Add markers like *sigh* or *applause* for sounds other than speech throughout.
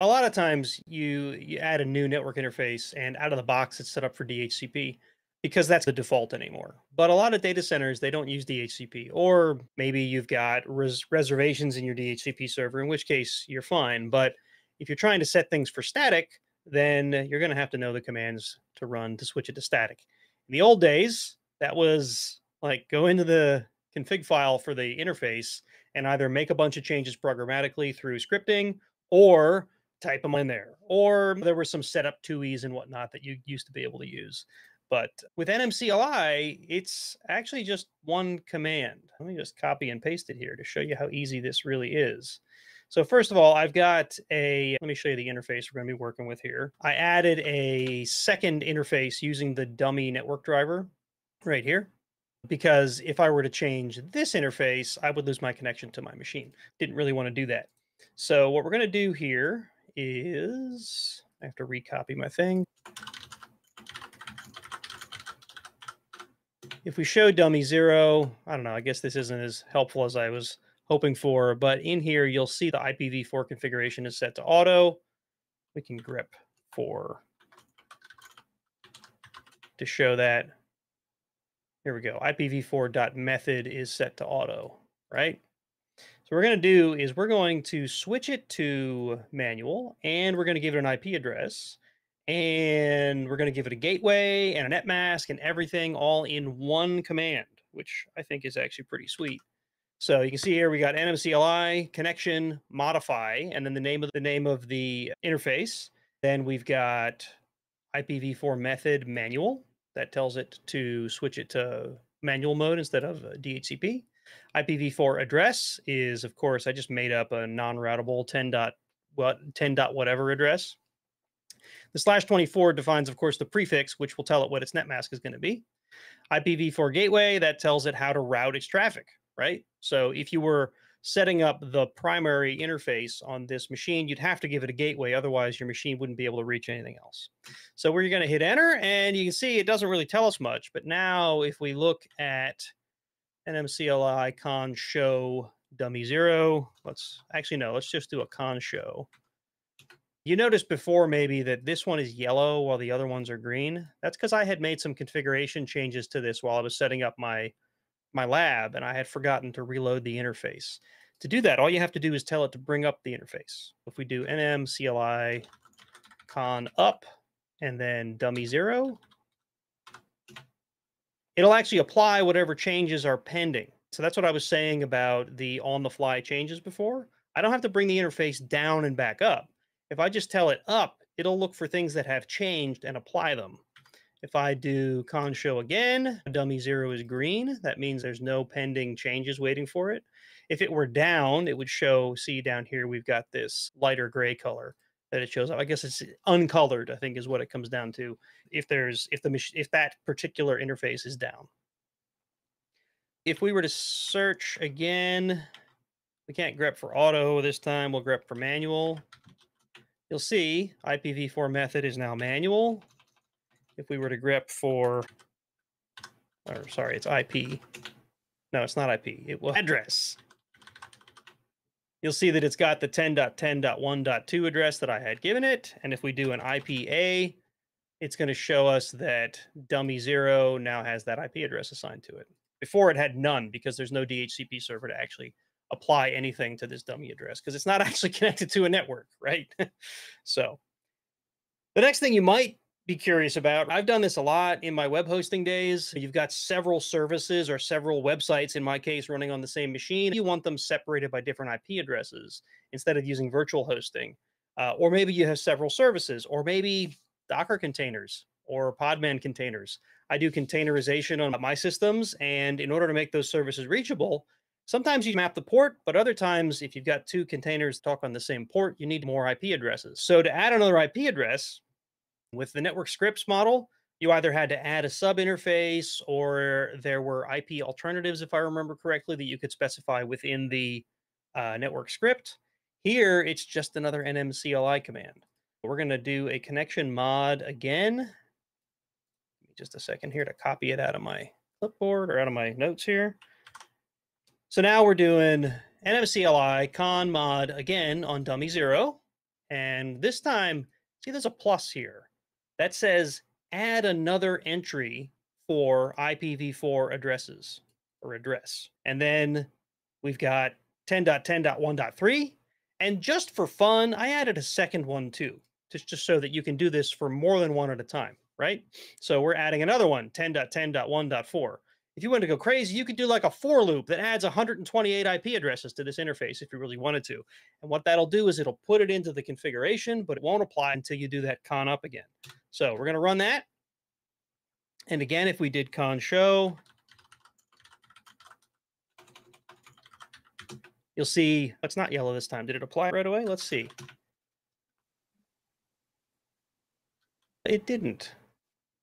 a lot of times you you add a new network interface and out of the box it's set up for DHCP because that's the default anymore. But a lot of data centers they don't use DHCP or maybe you've got res- reservations in your DHCP server in which case you're fine, but if you're trying to set things for static, then you're going to have to know the commands to run to switch it to static. In the old days, that was like go into the config file for the interface and either make a bunch of changes programmatically through scripting or type them in there. Or there were some setup TUIs and whatnot that you used to be able to use. But with NMCLI, it's actually just one command. Let me just copy and paste it here to show you how easy this really is. So first of all, I've got a, let me show you the interface we're going to be working with here. I added a second interface using the dummy network driver right here because if I were to change this interface, I would lose my connection to my machine. Didn't really want to do that. So what we're going to do here is I have to recopy my thing. If we show dummy zero, I don't know, I guess this isn't as helpful as I was hoping for, but in here you'll see the IPv4 configuration is set to auto. We can grep for to show that. Here we go. IPv4.method is set to auto, right? So we're going to do is we're going to switch it to manual and we're going to give it an IP address and we're going to give it a gateway and a net mask and everything all in one command, which I think is actually pretty sweet. So you can see here we got NMCLI connection modify and then the name of the name of the interface. Then we've got IPv4 method manual that tells it to switch it to manual mode instead of uh, DHCP. IPv4 address is, of course, I just made up a non-routable 10 dot what 10 dot whatever address. The slash 24 defines, of course, the prefix, which will tell it what its net mask is going to be. IPv4 gateway that tells it how to route its traffic, right? So if you were setting up the primary interface on this machine, you'd have to give it a gateway. Otherwise, your machine wouldn't be able to reach anything else. So we're going to hit enter and you can see it doesn't really tell us much. But now if we look at NMCLI con show dummy zero. Let's actually no, let's just do a con show. You noticed before maybe that this one is yellow while the other ones are green. That's because I had made some configuration changes to this while I was setting up my my lab and I had forgotten to reload the interface. To do that, all you have to do is tell it to bring up the interface. If we do nm CLI con up and then dummy zero, it'll actually apply whatever changes are pending. So that's what I was saying about the on the fly changes before. I don't have to bring the interface down and back up. If I just tell it up, it'll look for things that have changed and apply them. If I do con show again, dummy zero is green. That means there's no pending changes waiting for it. If it were down, it would show, see down here, we've got this lighter gray color that it shows up. I guess it's uncolored, I think is what it comes down to. If there's if the if that particular interface is down. If we were to search again, we can't grep for auto this time, we'll grep for manual. You'll see IPv4 method is now manual. If we were to grep for or sorry, it's IP. No, it's not IP. It will address you'll see that it's got the 10.10.1.2 address that I had given it. And if we do an IPA, it's going to show us that dummy zero now has that IP address assigned to it. Before it had none because there's no DHCP server to actually apply anything to this dummy address because it's not *laughs* actually connected to a network, right? *laughs* so the next thing you might be curious about. I've done this a lot in my web hosting days. You've got several services or several websites, in my case, running on the same machine. You want them separated by different IP addresses instead of using virtual hosting. Uh, or maybe you have several services, or maybe Docker containers or Podman containers. I do containerization on my systems. And in order to make those services reachable, sometimes you map the port, but other times, if you've got two containers talk on the same port, you need more IP addresses. So to add another IP address, with the network scripts model, you either had to add a sub interface or there were IP alternatives, if I remember correctly, that you could specify within the uh, network script. Here, it's just another NMCLI command. We're going to do a connection mod again. Just a second here to copy it out of my clipboard or out of my notes here. So now we're doing NMCLI con mod again on dummy zero. And this time, see, there's a plus here that says add another entry for IPv4 addresses or address. And then we've got 10.10.1.3. And just for fun, I added a second one too, just, just so that you can do this for more than one at a time, right? So we're adding another one, 10.10.1.4. If you want to go crazy, you could do like a for loop that adds 128 IP addresses to this interface if you really wanted to. And what that'll do is it'll put it into the configuration, but it won't apply until you do that con up again. So we're going to run that. And again, if we did con show, you'll see it's not yellow this time. Did it apply right away? Let's see. It didn't.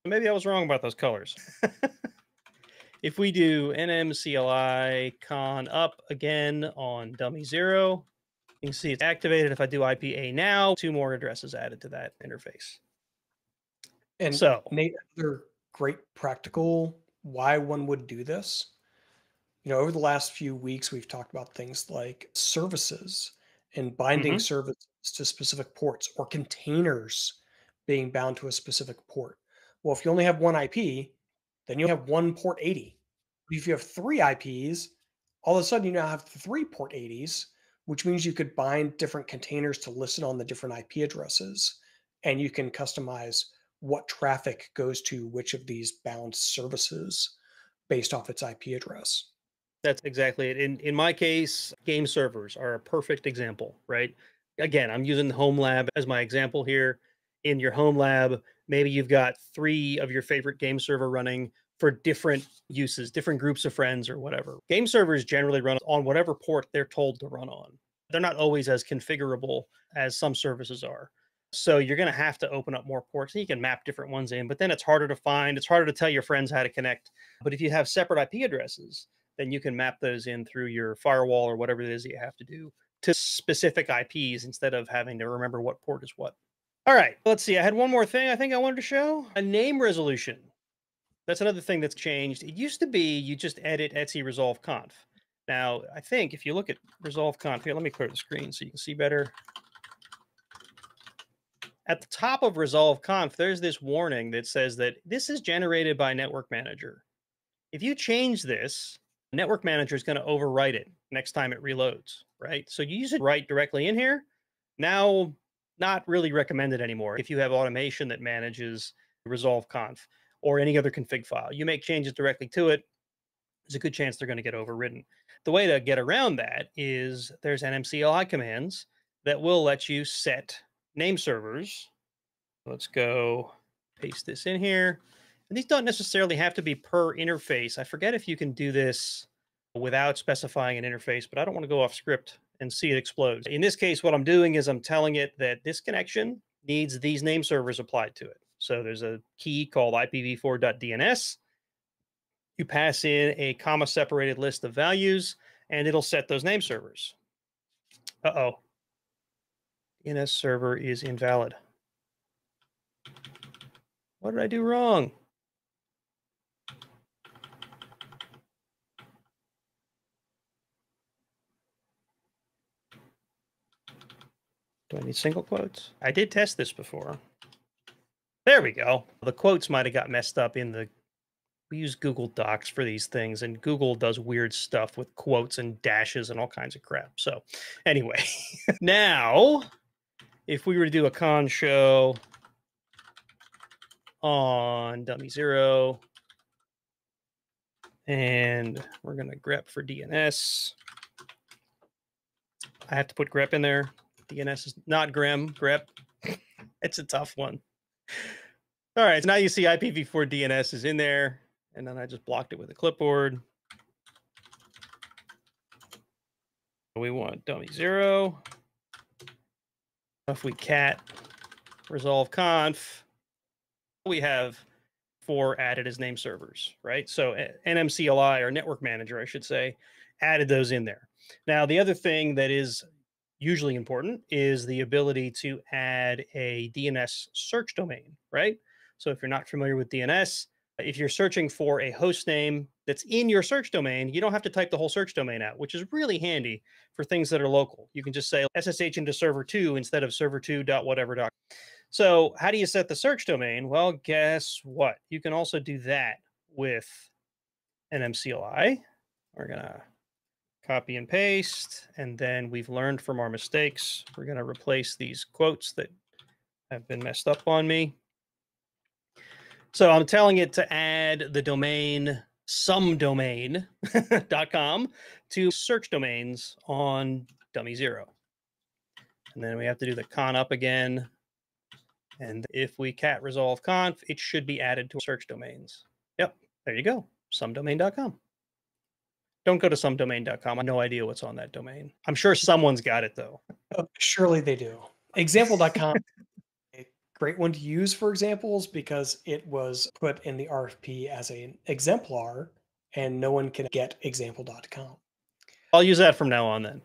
Maybe I was wrong about those colors. *laughs* if we do nmcli con up again on dummy zero, you can see it's activated. If I do IPA now, two more addresses added to that interface. And so, Nate, another great practical why one would do this you know, over the last few weeks, we've talked about things like services and binding mm-hmm. services to specific ports or containers being bound to a specific port. Well, if you only have one IP, then you have one port 80. If you have three IPs, all of a sudden you now have three port 80s, which means you could bind different containers to listen on the different IP addresses. And you can customize what traffic goes to which of these bound services based off its IP address. That's exactly it. In in my case, game servers are a perfect example, right? Again, I'm using the home lab as my example here. In your home lab, maybe you've got three of your favorite game server running for different uses, different groups of friends or whatever. Game servers generally run on whatever port they're told to run on. They're not always as configurable as some services are. So you're going to have to open up more ports and you can map different ones in, but then it's harder to find. It's harder to tell your friends how to connect. But if you have separate IP addresses, then you can map those in through your firewall or whatever it is that you have to do to specific IPs instead of having to remember what port is what. All right, let's see. I had one more thing I think I wanted to show a name resolution. That's another thing that's changed. It used to be you just edit etc resolve conf. Now, I think if you look at resolve conf here, let me clear the screen so you can see better. At the top of resolve conf, there's this warning that says that this is generated by network manager. If you change this, network manager is going to overwrite it next time it reloads, right? So you use it right directly in here. Now, not really recommended anymore. If you have automation that manages resolve conf or any other config file, you make changes directly to it. There's a good chance they're going to get overridden. The way to get around that is there's NMCLI commands that will let you set name servers. Let's go paste this in here. And these don't necessarily have to be per interface. I forget if you can do this without specifying an interface, but I don't want to go off script and see it explode. In this case, what I'm doing is I'm telling it that this connection needs these name servers applied to it. So there's a key called IPv4.DNS. You pass in a comma separated list of values and it'll set those name servers. Uh-oh. DNS server is invalid. What did I do wrong? Do I need single quotes? I did test this before. There we go. The quotes might have got messed up in the. We use Google Docs for these things, and Google does weird stuff with quotes and dashes and all kinds of crap. So, anyway, *laughs* now if we were to do a con show on dummy zero, and we're going to grep for DNS. I have to put grep in there DNS is not grim, grep. *laughs* it's a tough one. All right, so now you see IPv4 DNS is in there, and then I just blocked it with a clipboard. We want dummy zero. If we cat resolve conf, we have four added as name servers, right? So eh, NMCLI or network manager, I should say, added those in there. Now, the other thing that is usually important is the ability to add a DNS search domain, right? So if you're not familiar with DNS, if you're searching for a host name that's in your search domain, you don't have to type the whole search domain out, which is really handy for things that are local. You can just say SSH into server two instead of server two dot whatever dot. So how do you set the search domain? Well, guess what? You can also do that with NMCLI. We're gonna copy and paste, and then we've learned from our mistakes. We're gonna replace these quotes that have been messed up on me. So I'm telling it to add the domain somedomain.com *laughs* to search domains on dummy zero. And then we have to do the con up again. And if we cat resolve conf, it should be added to search domains. Yep, there you go, somedomain.com. Don't go to somedomain.com. I have no idea what's on that domain. I'm sure someone's got it though. Oh, surely they do. Example.com *laughs* great one to use for examples because it was put in the RFC as an exemplar and no one can get example.com. I'll use that from now on then.